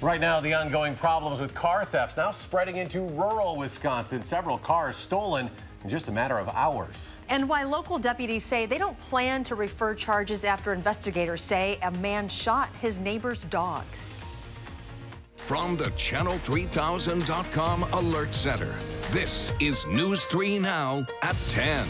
Right now, the ongoing problems with car thefts now spreading into rural Wisconsin. Several cars stolen in just a matter of hours. And why local deputies say they don't plan to refer charges after investigators say a man shot his neighbor's dogs. From the Channel3000.com Alert Center, this is News 3 Now at 10.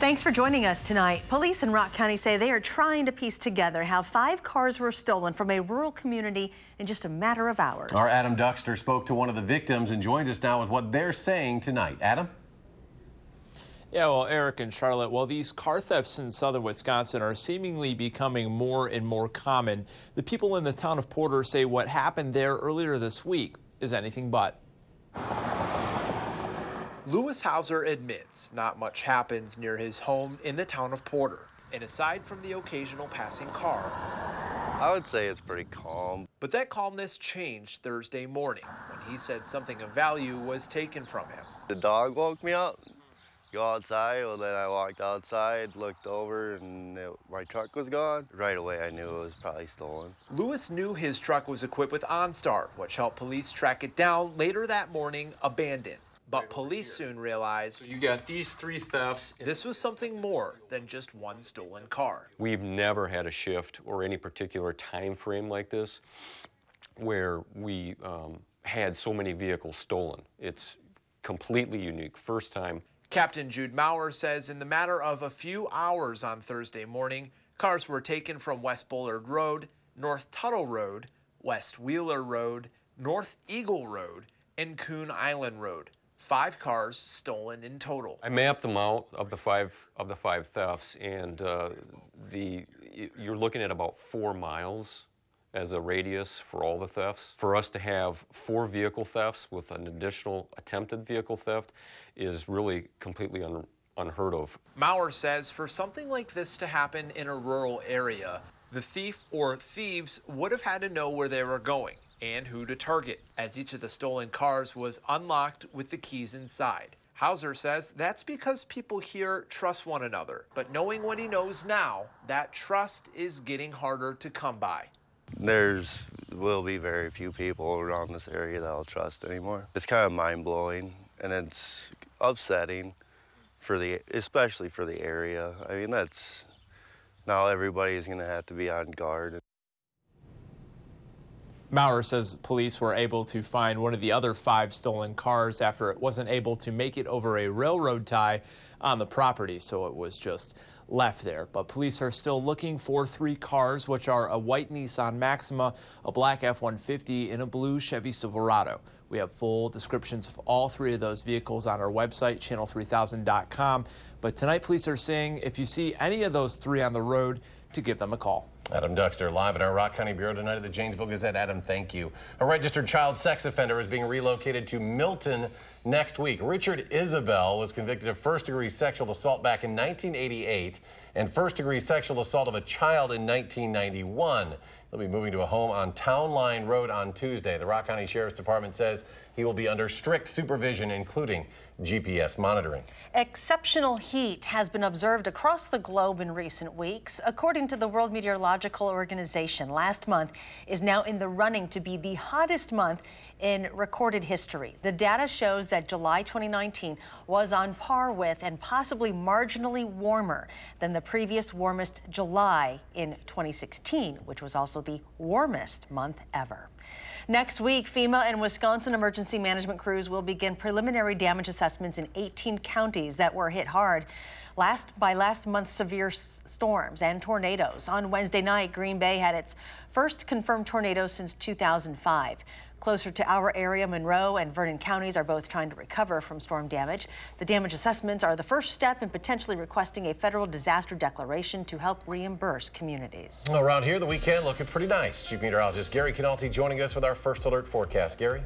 Thanks for joining us tonight. Police in Rock County say they are trying to piece together how five cars were stolen from a rural community in just a matter of hours. Our Adam Duxter spoke to one of the victims and joins us now with what they're saying tonight. Adam? Yeah, well, Eric and Charlotte, while these car thefts in southern Wisconsin are seemingly becoming more and more common, the people in the town of Porter say what happened there earlier this week is anything but. Lewis Hauser admits not much happens near his home in the town of Porter. And aside from the occasional passing car, I would say it's pretty calm. But that calmness changed Thursday morning when he said something of value was taken from him. The dog woke me up. Go outside. Well, then I walked outside, looked over, and it, my truck was gone. Right away, I knew it was probably stolen. Lewis knew his truck was equipped with OnStar, which helped police track it down later that morning, abandoned. But police soon realized so you got these three thefts. This was something more than just one stolen car. We've never had a shift or any particular time frame like this where we um, had so many vehicles stolen. It's completely unique. First time. Captain Jude Maurer says in the matter of a few hours on Thursday morning, cars were taken from West Bullard Road, North Tuttle Road, West Wheeler Road, North Eagle Road, and Coon Island Road. Five cars stolen in total. I mapped them out of the five of the five thefts, and uh, the you're looking at about four miles as a radius for all the thefts. For us to have four vehicle thefts with an additional attempted vehicle theft is really completely un unheard of. Maurer says for something like this to happen in a rural area, the thief or thieves would have had to know where they were going and who to target, as each of the stolen cars was unlocked with the keys inside. Hauser says that's because people here trust one another, but knowing what he knows now, that trust is getting harder to come by. There's will be very few people around this area that I'll trust anymore. It's kind of mind-blowing and it's upsetting for the especially for the area. I mean that's now everybody's going to have to be on guard. Maurer says police were able to find one of the other five stolen cars after it wasn't able to make it over a railroad tie on the property, so it was just left there. But police are still looking for three cars, which are a white Nissan Maxima, a black F-150, and a blue Chevy Silverado. We have full descriptions of all three of those vehicles on our website, channel3000.com. But tonight, police are saying if you see any of those three on the road, to give them a call. Adam Duxter live at our Rock County Bureau tonight at the Janesville Gazette. Adam, thank you. A registered child sex offender is being relocated to Milton next week. Richard Isabel was convicted of first degree sexual assault back in 1988 and first degree sexual assault of a child in 1991. He'll be moving to a home on Town Line Road on Tuesday. The Rock County Sheriff's Department says he will be under strict supervision, including GPS monitoring. Exceptional heat has been observed across the globe in recent weeks. According to the World Meteorological Organization, last month is now in the running to be the hottest month in recorded history. The data shows that July 2019 was on par with and possibly marginally warmer than the previous warmest July in 2016, which was also the warmest month ever. Next week, FEMA and Wisconsin emergency management crews will begin preliminary damage assessments in 18 counties that were hit hard last by last month's severe storms and tornadoes. On Wednesday night, Green Bay had its first confirmed tornado since 2005. Closer to our area, Monroe and Vernon counties are both trying to recover from storm damage. The damage assessments are the first step in potentially requesting a federal disaster declaration to help reimburse communities. Around here, the weekend looking pretty nice. Chief Meteorologist Gary Cannalte joining us with our first alert forecast. Gary?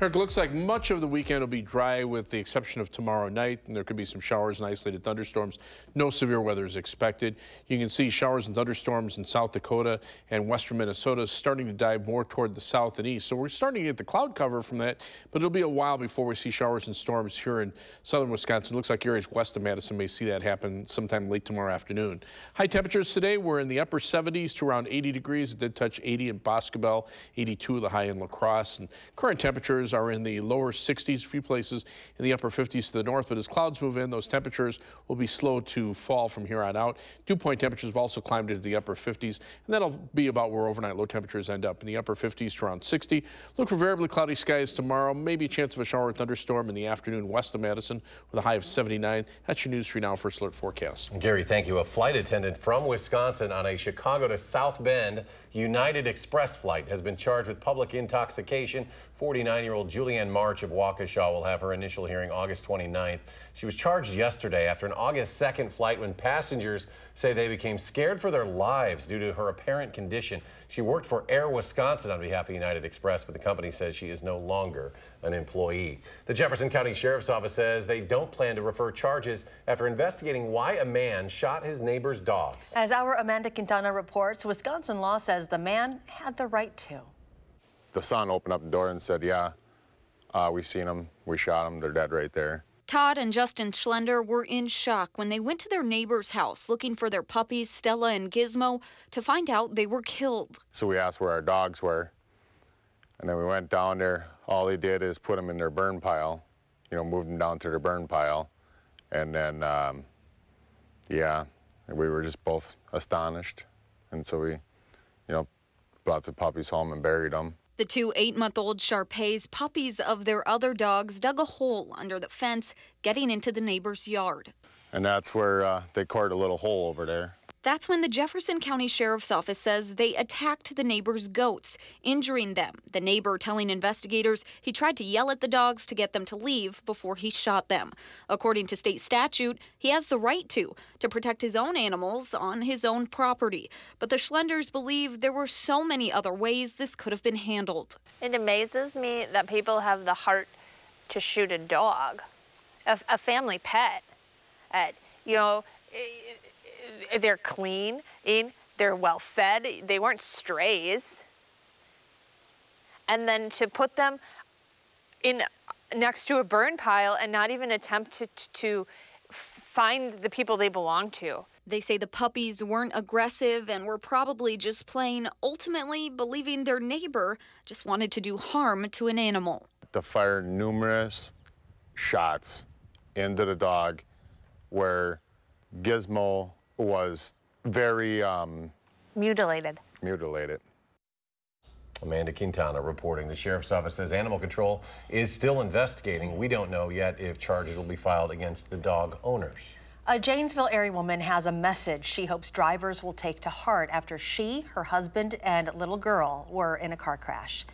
Eric, looks like much of the weekend will be dry with the exception of tomorrow night, and there could be some showers and isolated thunderstorms. No severe weather is expected. You can see showers and thunderstorms in South Dakota and western Minnesota starting to dive more toward the south and east. So we're starting to get the cloud cover from that, but it'll be a while before we see showers and storms here in southern Wisconsin. It Looks like areas west of Madison may see that happen sometime late tomorrow afternoon. High temperatures today were in the upper 70s to around 80 degrees. It did touch 80 in Boscobel, 82 the high in La Crosse. And current temperatures are in the lower 60s, a few places in the upper 50s to the north. But as clouds move in, those temperatures will be slow to fall from here on out. Dew point temperatures have also climbed into the upper 50s, and that'll be about where overnight low temperatures end up in the upper 50s to around 60. Look for variably cloudy skies tomorrow, maybe a chance of a shower or thunderstorm in the afternoon west of Madison with a high of 79. That's your News 3 Now First Alert forecast. Gary, thank you. A flight attendant from Wisconsin on a Chicago to South Bend United Express flight has been charged with public intoxication. 49-year-old Julianne March of Waukesha will have her initial hearing August 29th. She was charged yesterday after an August 2nd flight when passengers say they became scared for their lives due to her apparent condition. She worked for Air Wisconsin on behalf of United Express, but the company says she is no longer an employee. The Jefferson County Sheriff's Office says they don't plan to refer charges after investigating why a man shot his neighbor's dogs. As our Amanda Quintana reports, Wisconsin law says the man had the right to. The son opened up the door and said, yeah, uh, we've seen them. We shot them. They're dead right there. Todd and Justin Schlender were in shock when they went to their neighbor's house looking for their puppies, Stella and Gizmo, to find out they were killed. So we asked where our dogs were, and then we went down there. All they did is put them in their burn pile, you know, moved them down to their burn pile, and then, um, yeah, we were just both astonished, and so we, you know, brought the puppies home and buried them. The two eight month old Shar-Peis, puppies of their other dogs, dug a hole under the fence, getting into the neighbor's yard. And that's where uh, they cored a little hole over there. That's when the Jefferson County Sheriff's Office says they attacked the neighbor's goats, injuring them. The neighbor telling investigators he tried to yell at the dogs to get them to leave before he shot them. According to state statute, he has the right to, to protect his own animals on his own property. But the Schlenders believe there were so many other ways this could have been handled. It amazes me that people have the heart to shoot a dog, a, a family pet. At, you know, they're clean, they're well fed, they weren't strays. And then to put them in next to a burn pile and not even attempt to, to find the people they belong to. They say the puppies weren't aggressive and were probably just plain, ultimately believing their neighbor just wanted to do harm to an animal. To fire numerous shots into the dog where Gizmo was very um, mutilated. Mutilated. Amanda Quintana reporting. The sheriff's office says animal control is still investigating. We don't know yet if charges will be filed against the dog owners. A Janesville area woman has a message she hopes drivers will take to heart after she, her husband, and little girl were in a car crash.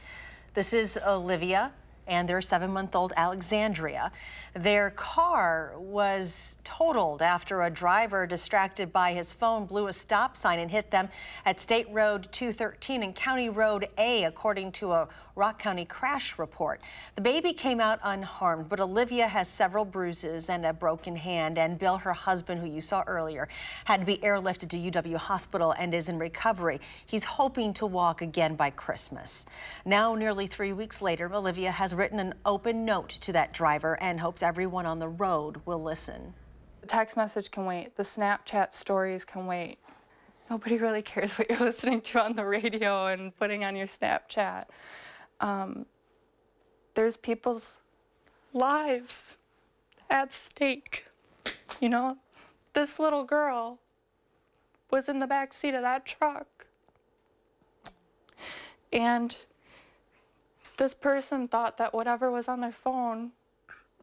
This is Olivia and their seven month old Alexandria. Their car was totaled after a driver distracted by his phone blew a stop sign and hit them at State Road 213 and County Road A, according to a Rock County crash report. The baby came out unharmed, but Olivia has several bruises and a broken hand. And Bill, her husband, who you saw earlier, had to be airlifted to UW Hospital and is in recovery. He's hoping to walk again by Christmas. Now, nearly three weeks later, Olivia has written an open note to that driver and hopes everyone on the road will listen. The text message can wait. The Snapchat stories can wait. Nobody really cares what you're listening to on the radio and putting on your Snapchat um, there's people's lives at stake. You know, this little girl was in the back seat of that truck. And this person thought that whatever was on their phone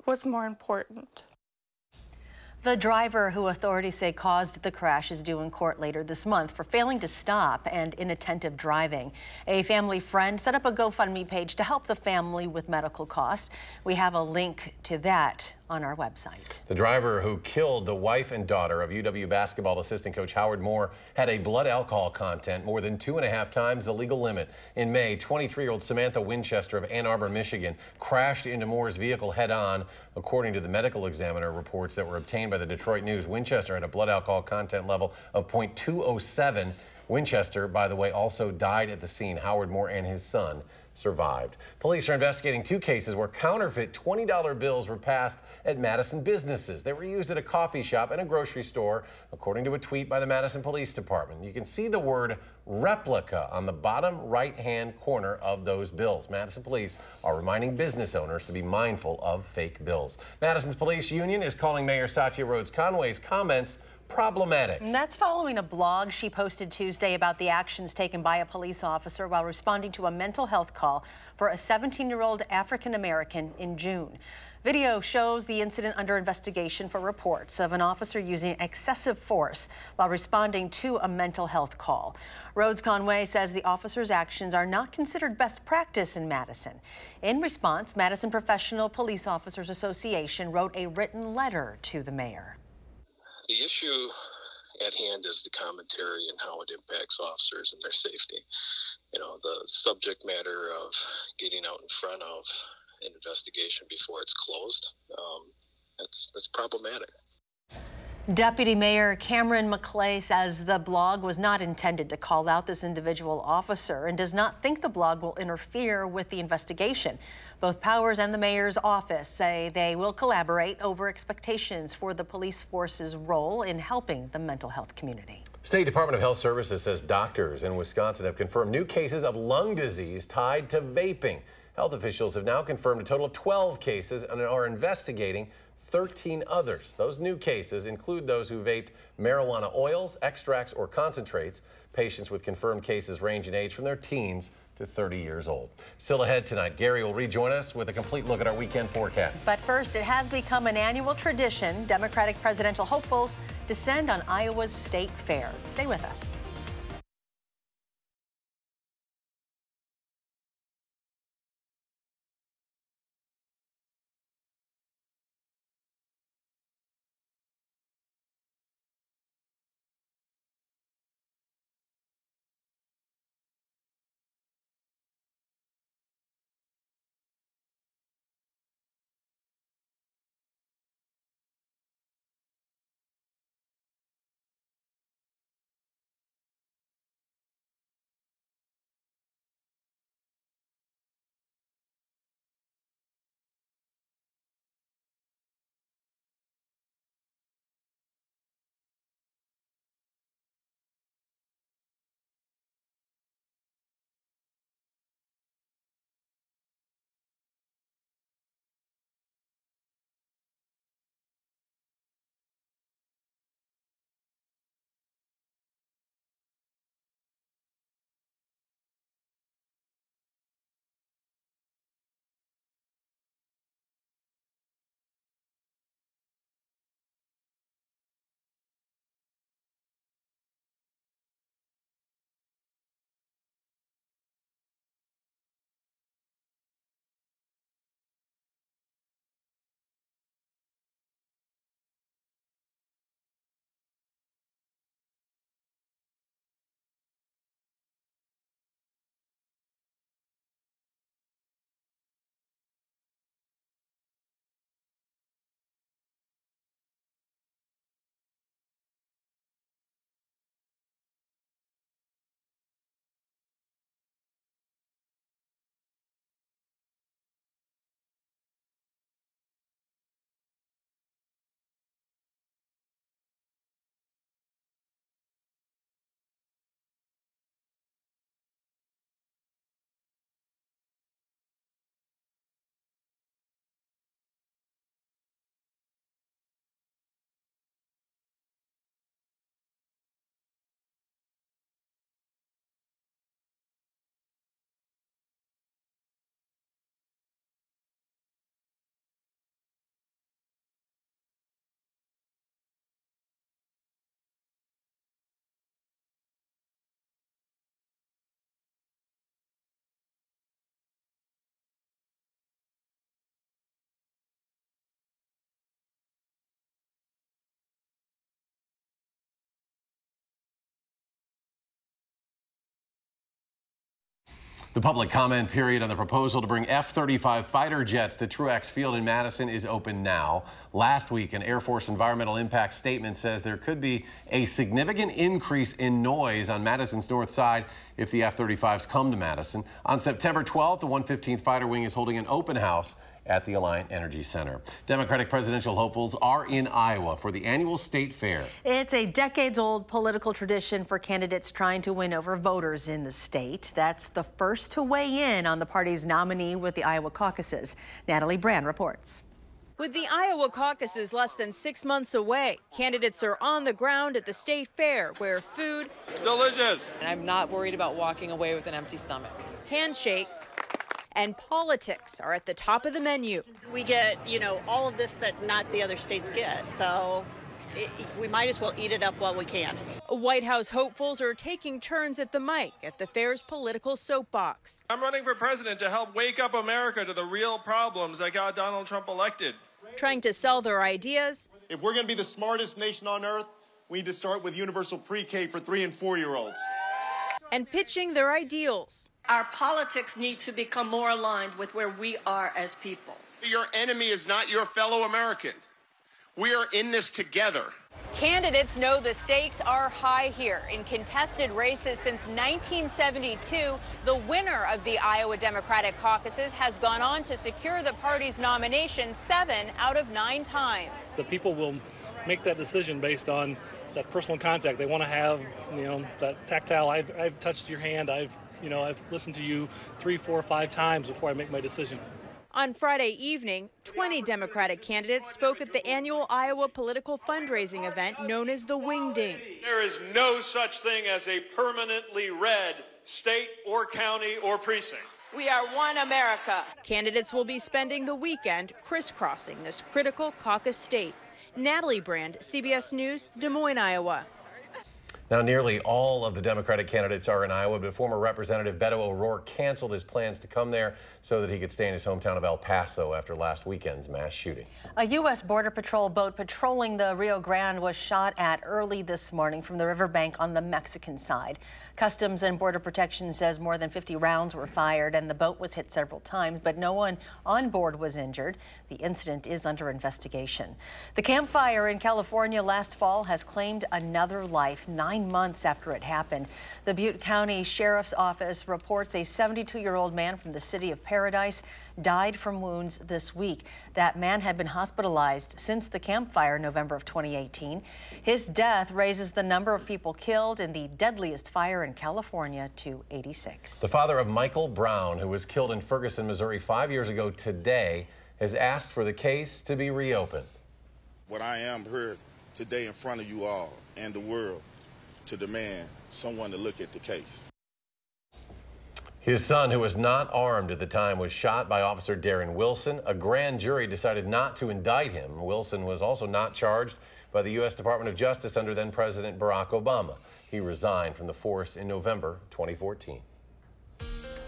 was more important. The driver who authorities say caused the crash is due in court later this month for failing to stop and inattentive driving. A family friend set up a GoFundMe page to help the family with medical costs. We have a link to that on our website. The driver who killed the wife and daughter of UW basketball assistant coach Howard Moore had a blood alcohol content more than two and a half times the legal limit. In May, 23-year-old Samantha Winchester of Ann Arbor, Michigan crashed into Moore's vehicle head-on. According to the medical examiner reports that were obtained by the Detroit News, Winchester had a blood alcohol content level of 0.207 Winchester, by the way, also died at the scene. Howard Moore and his son survived. Police are investigating two cases where counterfeit $20 bills were passed at Madison businesses. They were used at a coffee shop and a grocery store, according to a tweet by the Madison Police Department. You can see the word replica on the bottom right-hand corner of those bills. Madison Police are reminding business owners to be mindful of fake bills. Madison's police union is calling Mayor Satya Rhodes Conway's comments problematic. And that's following a blog she posted Tuesday about the actions taken by a police officer while responding to a mental health call for a 17-year-old African American in June. Video shows the incident under investigation for reports of an officer using excessive force while responding to a mental health call. Rhodes Conway says the officer's actions are not considered best practice in Madison. In response, Madison Professional Police Officers Association wrote a written letter to the mayor. The issue at hand is the commentary and how it impacts officers and their safety. You know, the subject matter of getting out in front of an investigation before it's closed, um, that's, that's problematic. Deputy Mayor Cameron McClay says the blog was not intended to call out this individual officer and does not think the blog will interfere with the investigation. Both Powers and the mayor's office say they will collaborate over expectations for the police force's role in helping the mental health community. State Department of Health Services says doctors in Wisconsin have confirmed new cases of lung disease tied to vaping. Health officials have now confirmed a total of 12 cases and are investigating 13 others. Those new cases include those who vaped marijuana oils, extracts, or concentrates. Patients with confirmed cases range in age from their teens to 30 years old. Still ahead tonight, Gary will rejoin us with a complete look at our weekend forecast. But first, it has become an annual tradition. Democratic presidential hopefuls descend on Iowa's state fair. Stay with us. The public comment period on the proposal to bring F-35 fighter jets to Truax Field in Madison is open now. Last week, an Air Force environmental impact statement says there could be a significant increase in noise on Madison's north side if the F-35s come to Madison. On September 12th, the 115th Fighter Wing is holding an open house at the Alliant Energy Center. Democratic presidential hopefuls are in Iowa for the annual state fair. It's a decades old political tradition for candidates trying to win over voters in the state. That's the first to weigh in on the party's nominee with the Iowa caucuses. Natalie Brand reports. With the Iowa caucuses less than six months away, candidates are on the ground at the state fair where food, delicious. And I'm not worried about walking away with an empty stomach. Handshakes, and politics are at the top of the menu. We get, you know, all of this that not the other states get. So it, we might as well eat it up while we can. White House hopefuls are taking turns at the mic at the fair's political soapbox. I'm running for president to help wake up America to the real problems that got Donald Trump elected. Trying to sell their ideas. If we're going to be the smartest nation on earth, we need to start with universal pre K for three and four year olds. And pitching their ideals. Our politics need to become more aligned with where we are as people. Your enemy is not your fellow American. We are in this together. Candidates know the stakes are high here. In contested races since 1972, the winner of the Iowa Democratic caucuses has gone on to secure the party's nomination seven out of nine times. The people will make that decision based on that personal contact. They want to have, you know, that tactile. I've, I've touched your hand. I've you know, I've listened to you three, four, five times before I make my decision. On Friday evening, 20 Democratic candidates spoke at the annual Iowa political fundraising event known as the Wingding. There is no such thing as a permanently red state or county or precinct. We are one America. Candidates will be spending the weekend crisscrossing this critical caucus state. Natalie Brand, CBS News, Des Moines, Iowa. Now, nearly all of the Democratic candidates are in Iowa, but former Representative Beto O'Rourke canceled his plans to come there so that he could stay in his hometown of El Paso after last weekend's mass shooting. A U.S. Border Patrol boat patrolling the Rio Grande was shot at early this morning from the riverbank on the Mexican side. Customs and Border Protection says more than 50 rounds were fired and the boat was hit several times, but no one on board was injured. The incident is under investigation. The Camp Fire in California last fall has claimed another life nine months after it happened. The Butte County Sheriff's Office reports a 72 year old man from the city of Paradise died from wounds this week. That man had been hospitalized since the Camp Fire in November of 2018. His death raises the number of people killed in the deadliest fire in California to 86. The father of Michael Brown, who was killed in Ferguson, Missouri five years ago today, has asked for the case to be reopened. What I am here today in front of you all and the world to demand someone to look at the case. His son, who was not armed at the time, was shot by Officer Darren Wilson. A grand jury decided not to indict him. Wilson was also not charged by the U.S. Department of Justice under then President Barack Obama. He resigned from the force in November 2014.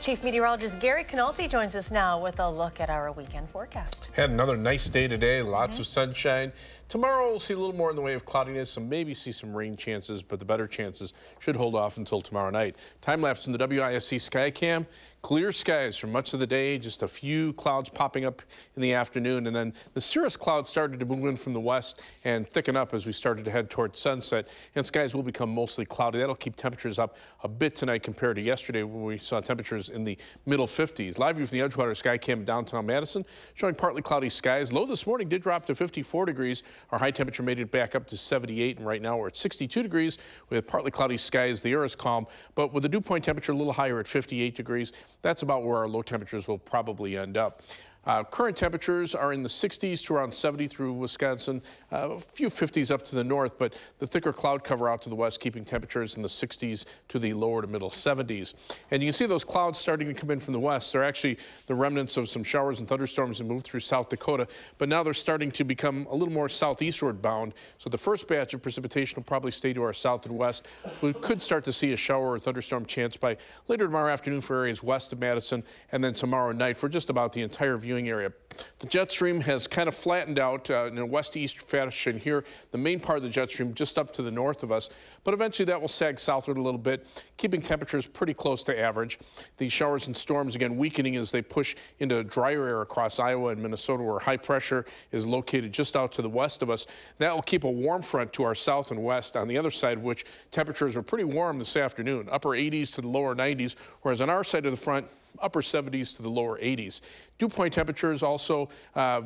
Chief Meteorologist Gary Cannalte joins us now with a look at our weekend forecast. Had another nice day today, lots mm -hmm. of sunshine. Tomorrow we'll see a little more in the way of cloudiness and maybe see some rain chances, but the better chances should hold off until tomorrow night. Time lapse from the WISC Skycam. Clear skies for much of the day, just a few clouds popping up in the afternoon, and then the cirrus clouds started to move in from the west and thicken up as we started to head towards sunset, and skies will become mostly cloudy. That'll keep temperatures up a bit tonight compared to yesterday when we saw temperatures in the middle 50s. Live view from the Edgewater Skycam in downtown Madison showing partly cloudy skies. Low this morning did drop to 54 degrees. Our high temperature made it back up to 78, and right now we're at 62 degrees with partly cloudy skies. The air is calm, but with the dew point temperature a little higher at 58 degrees. That's about where our low temperatures will probably end up. Uh, current temperatures are in the 60s to around 70 through Wisconsin, uh, a few 50s up to the north, but the thicker cloud cover out to the west, keeping temperatures in the 60s to the lower to middle 70s. And you can see those clouds starting to come in from the west. They're actually the remnants of some showers and thunderstorms that moved through South Dakota, but now they're starting to become a little more southeastward bound. So the first batch of precipitation will probably stay to our south and west. We could start to see a shower or thunderstorm chance by later tomorrow afternoon for areas west of Madison, and then tomorrow night for just about the entire view viewing area. The jet stream has kind of flattened out uh, in a west-east fashion here. The main part of the jet stream just up to the north of us, but eventually that will sag southward a little bit, keeping temperatures pretty close to average. The showers and storms again weakening as they push into drier air across Iowa and Minnesota, where high pressure is located just out to the west of us. That will keep a warm front to our south and west. On the other side of which temperatures are pretty warm this afternoon, upper 80s to the lower 90s, whereas on our side of the front, upper 70s to the lower 80s. Dew point temperatures also uh,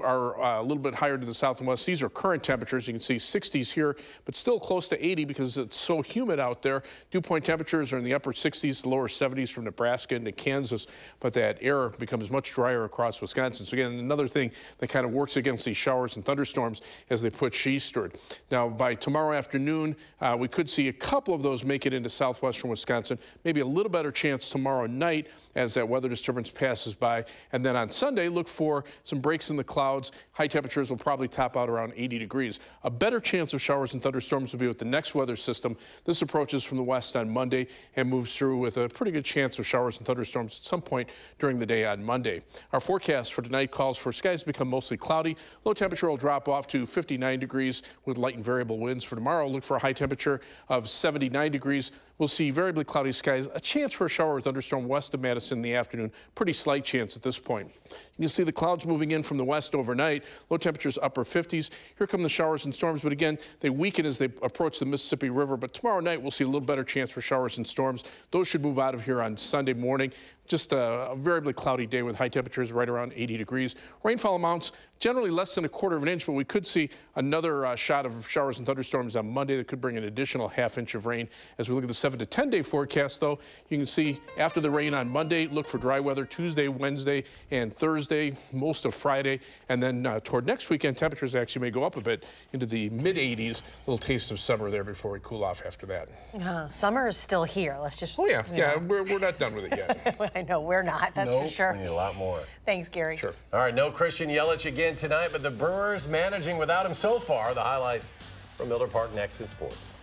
are uh, a little bit higher to the south and west. These are current temperatures. You can see 60s here, but still close to 80 because it's so humid out there. Dew point temperatures are in the upper 60s to lower 70s from Nebraska into Kansas, but that air becomes much drier across Wisconsin. So again, another thing that kind of works against these showers and thunderstorms as they push eastward. Now, by tomorrow afternoon, uh, we could see a couple of those make it into southwestern Wisconsin, maybe a little better chance tomorrow night as that weather disturbance passes by. And then on Sunday, look for some breaks in the clouds. High temperatures will probably top out around 80 degrees. A better chance of showers and thunderstorms will be with the next weather system. This approaches from the west on Monday and moves through with a pretty good chance of showers and thunderstorms at some point during the day on Monday. Our forecast for tonight calls for skies to become mostly cloudy. Low temperature will drop off to 59 degrees with light and variable winds. For tomorrow, look for a high temperature of 79 degrees. We'll see variably cloudy skies, a chance for a shower or thunderstorm west of Madison in the afternoon. Pretty slight chance at this point. You can see the clouds moving in from the west overnight. Low temperatures upper 50s. Here come the showers and storms, but again, they weaken as they approach the Mississippi River. But tomorrow night, we'll see a little better chance for showers and storms. Those should move out of here on Sunday morning. Just a, a variably cloudy day with high temperatures right around 80 degrees. Rainfall amounts generally less than a quarter of an inch, but we could see another uh, shot of showers and thunderstorms on Monday that could bring an additional half inch of rain. As we look at the 7 to 10 day forecast, though, you can see after the rain on Monday, look for dry weather Tuesday, Wednesday, and Thursday, most of Friday. And then uh, toward next weekend, temperatures actually may go up a bit into the mid 80s. A little taste of summer there before we cool off after that. Uh, summer is still here. Let's just. Oh, yeah. Yeah, we're, we're not done with it yet. I know we're not. That's nope, for sure. We need a lot more. Thanks, Gary. Sure. All right, no Christian Yelich again tonight, but the Brewers managing without him so far. The highlights from Miller Park next in sports.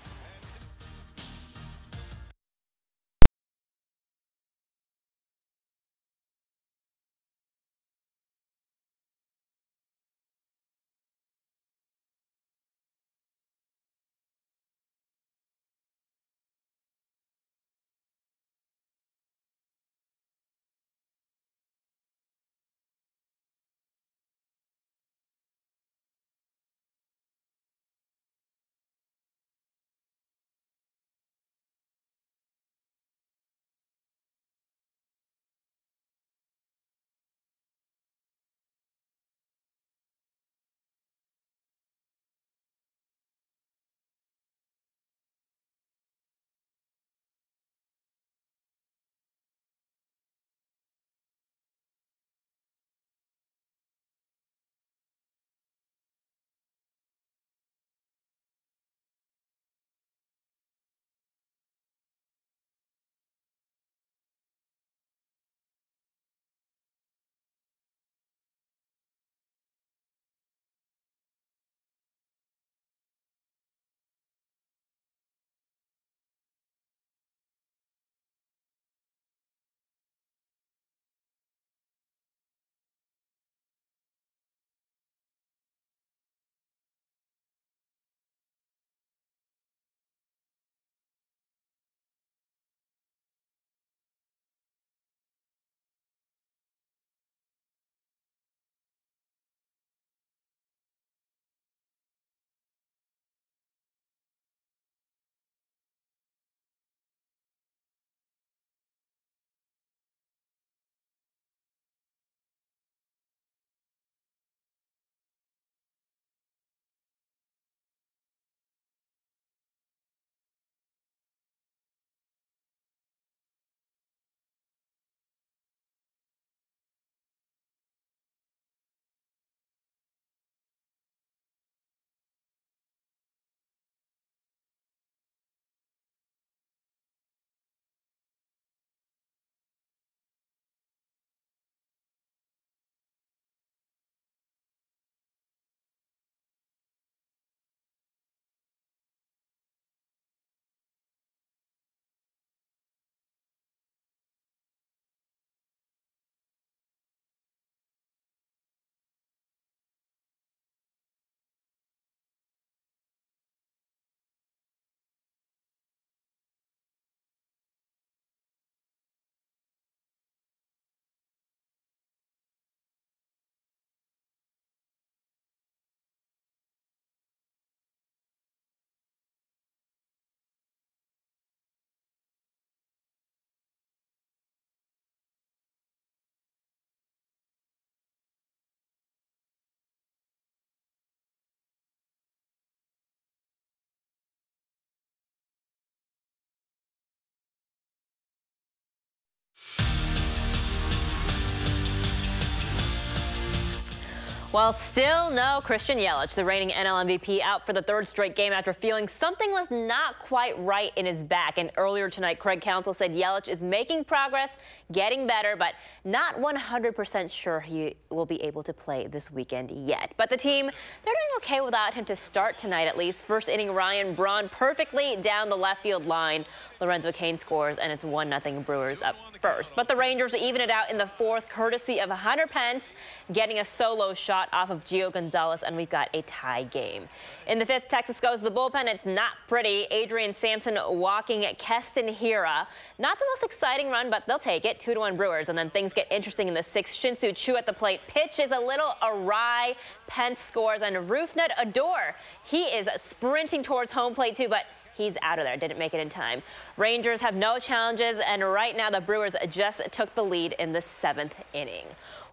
Well, still no Christian Yelich, the reigning NL MVP, out for the third straight game after feeling something was not quite right in his back. And earlier tonight, Craig Counsell said Yelich is making progress, getting better, but not 100% sure he will be able to play this weekend yet. But the team, they're doing okay without him to start tonight at least. First inning, Ryan Braun perfectly down the left field line. Lorenzo Cain scores, and it's 1-0 Brewers up first. But the Rangers even it out in the fourth, courtesy of Hunter Pence getting a solo shot off of Gio Gonzalez, and we've got a tie game. In the fifth, Texas goes to the bullpen. It's not pretty. Adrian Sampson walking Keston Hiura. Not the most exciting run, but they'll take it. Two to one Brewers, and then things get interesting in the sixth. Shin-Soo at the plate. Pitch is a little awry. Pence scores, and Rougned Odor. He is sprinting towards home plate, too, but He's out of there. Didn't make it in time. Rangers have no challenges, and right now the Brewers just took the lead in the seventh inning.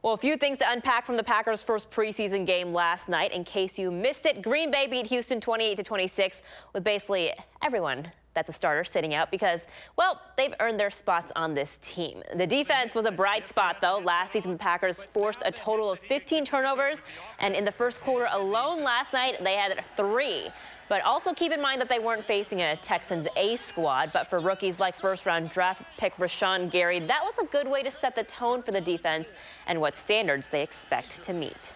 Well, a few things to unpack from the Packers' first preseason game last night. In case you missed it, Green Bay beat Houston 28 to 26 with basically everyone that's a starter sitting out because, well, they've earned their spots on this team. The defense was a bright spot, though. Last season, the Packers forced a total of 15 turnovers, and in the first quarter alone last night, they had three. But also keep in mind that they weren't facing a Texans A squad. But for rookies like first round draft pick Rashan Gary, that was a good way to set the tone for the defense and what standards they expect to meet.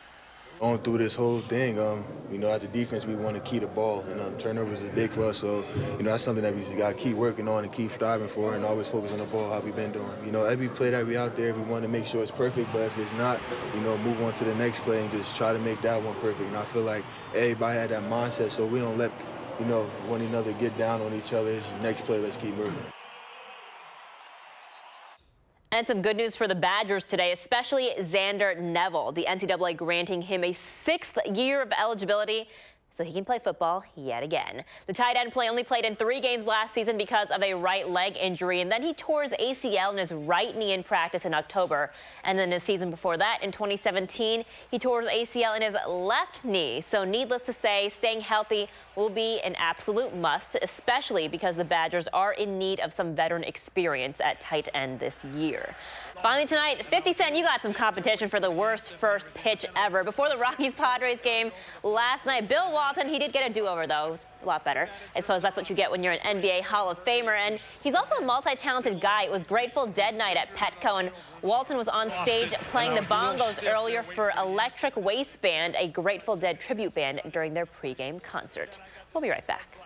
Going through this whole thing, um, you know, as a defense, we want to keep the ball, and um, turnovers is big for us. So, you know, that's something that we just got to keep working on and keep striving for, and always focus on the ball, how we've been doing. You know, every play that we out there, we want to make sure it's perfect. But if it's not, you know, move on to the next play and just try to make that one perfect. And I feel like everybody had that mindset, so we don't let, you know, one another get down on each other. It's next play, let's keep moving. And some good news for the Badgers today, especially Zander Neville. The NCAA granting him a sixth year of eligibility so he can play football yet again. The tight end play only played in three games last season because of a right leg injury, and then he tore his ACL in his right knee in practice in October. And then the season before that, in 2017, he tore his ACL in his left knee. So needless to say, staying healthy will be an absolute must, especially because the Badgers are in need of some veteran experience at tight end this year. Finally tonight, 50 Cent, you got some competition for the worst first pitch ever. Before the Rockies-Padres game last night, Bill Walton, he did get a do-over, though. It was a lot better. I suppose that's what you get when you're an NBA Hall of Famer. And he's also a multi-talented guy. It was Grateful Dead night at Petco, and Walton was on stage playing the bongos earlier for Electric Waste Band, a Grateful Dead tribute band, during their pregame concert. We'll be right back.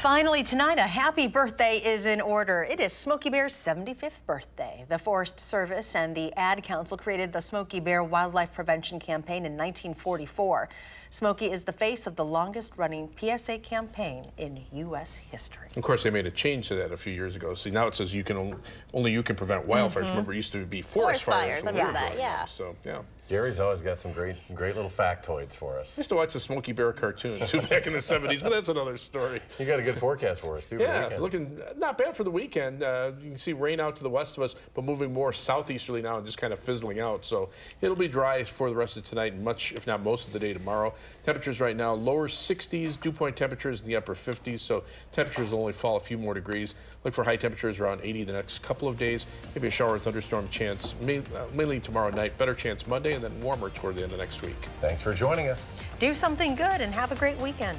Finally, tonight, a happy birthday is in order. It is Smokey Bear's 75th birthday. The Forest Service and the Ad Council created the Smokey Bear Wildlife Prevention Campaign in 1944. Smokey is the face of the longest running PSA campaign in U.S. history. Of course, they made a change to that a few years ago. See, now it says you can only, only you can prevent wildfires. Mm-hmm. Mhm. Remember, it used to be forest, Forest fires, when I we were remember growing that, yeah. So, yeah. Jerry's always got some great, great little factoids for us. I used to watch the Smokey Bear cartoon too back in the 70s, but that's another story. You got a good forecast for us too. Yeah, looking not bad for the weekend. Uh, you can see rain out to the west of us, but moving more southeasterly now and just kind of fizzling out. So it'll be dry for the rest of tonight and much, if not most of the day tomorrow. Temperatures right now lower 60s, dew point temperatures in the upper 50s. So temperatures will only fall a few more degrees. Look for high temperatures around 80 the next couple of days. Maybe a shower or thunderstorm chance, uh, mainly tomorrow night. Better chance Monday and then warmer toward the end of next week. Thanks for joining us. Do something good and have a great weekend.